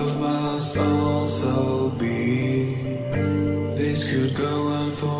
love must also be. This could go on for.